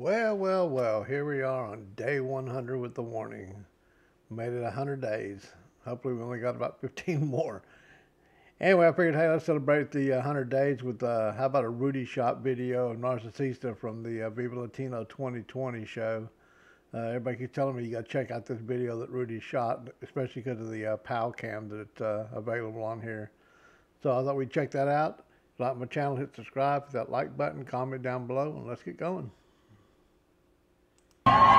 Well, well, well, here we are on day 100 with the warning. Made it 100 days. Hopefully, we only got about 15 more. Anyway, I figured, hey, let's celebrate the 100 days with, uh, how about a Rudy Shop video of Narcisista from the uh, Viva Latino 2020 show. Uh, everybody keeps telling me you got to check out this video that Rudy shot, especially because of the uh, cam that's uh, available on here. So I thought we'd check that out. Like my channel, hit subscribe, hit that like button, comment down below, and let's get going. Eso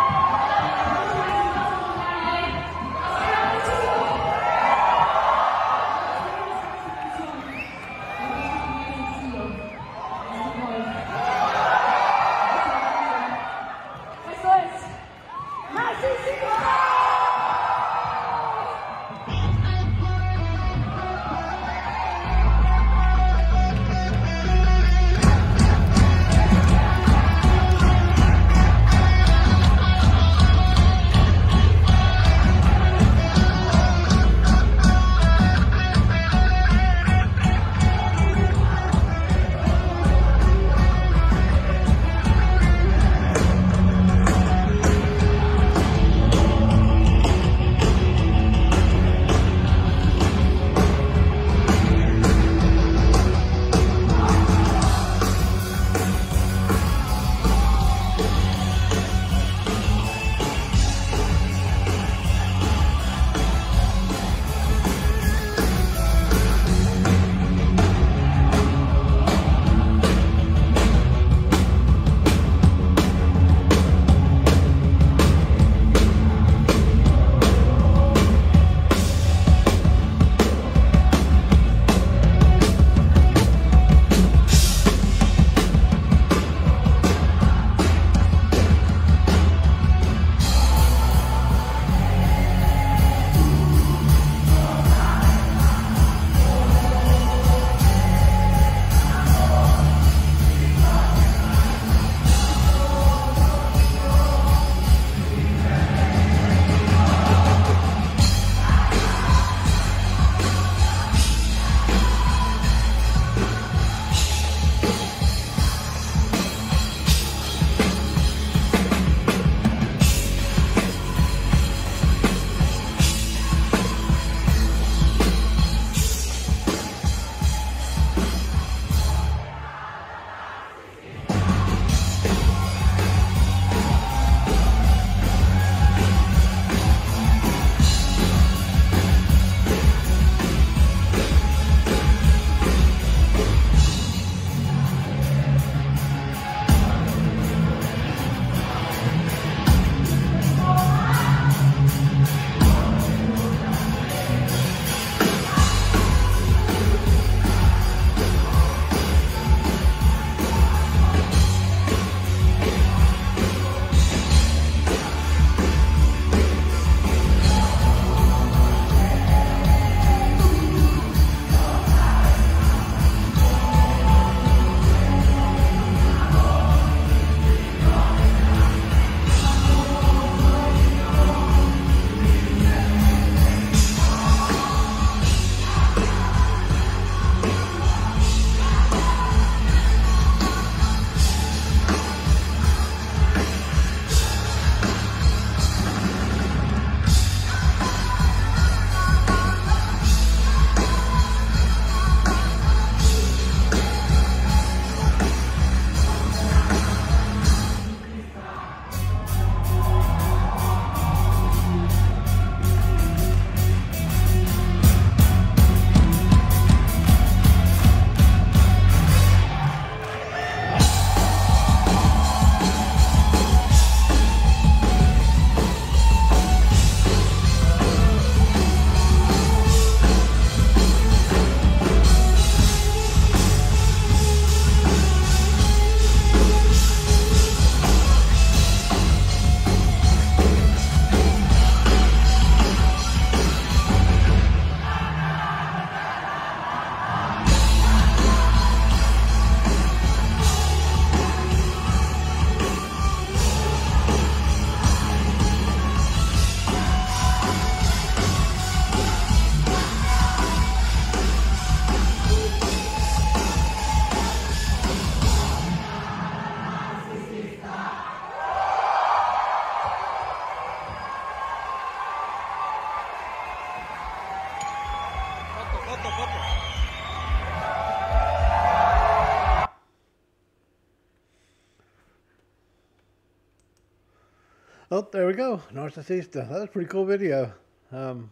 Oh, there we go. Narcisista. That was a pretty cool video. Um,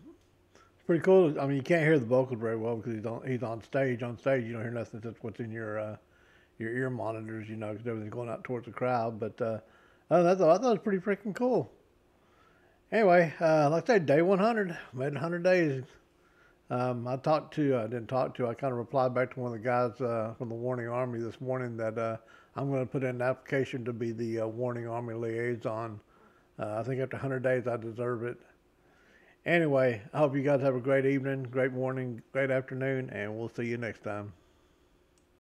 it's pretty cool. I mean, you can't hear the vocals very well because he's on he's on stage. On stage, you don't hear nothing. That's what's in your uh, your ear monitors, you know, because everything's going out towards the crowd. But uh, oh, that's, I thought it was pretty freaking cool. Anyway, uh, like I said, day 100, made 100 days. Um, I talked to, I didn't talk to, I kind of replied back to one of the guys uh, from the Warning Army this morning that uh, I'm going to put in an application to be the uh, Warning Army liaison. Uh, I think after 100 days, I deserve it. Anyway, I hope you guys have a great evening, great morning, great afternoon, and we'll see you next time.